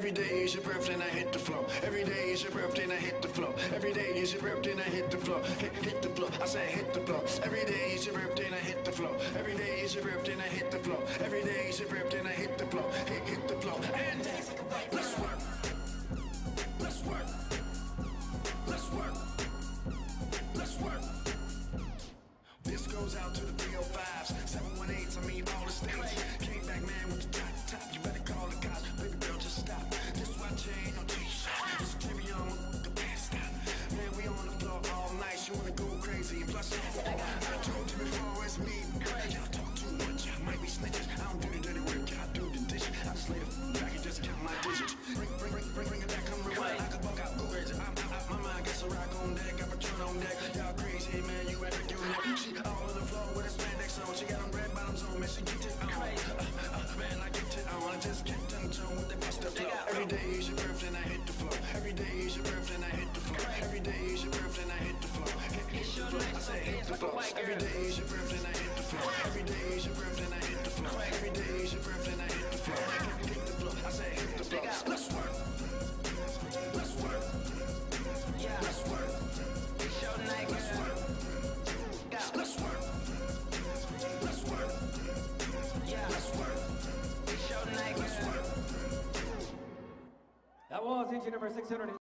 Every day is your birthday and I hit the flow. Every day is your birthday and I hit the flow. Every day is your birthday and I hit the flow. Hit, hit the flow. I say hit the flow. Every day is your birthday and I hit the flow. Every day is your birthday and I hit the flow. Every day is your birthday and I hit the flow. Hit, hit the flow. And let's work. Let's work. Let's work. Let's work. This goes out to the 305s, on deck. Y'all crazy, man, you ever do that? She all on the floor with a spandex on. She got them red bottoms on, man, she get it on. Uh, uh, man, I get it on. I just get ten tone with the bust up flow. Every day is your birthday and I hit the flow. Every day is your birthday and I hit the flow. Every day is your birthday and I hit the flow. Hit, hit the flow. I say hit the flow. Every day is your birthday and I hit the flow. Every day is That was entry number 600.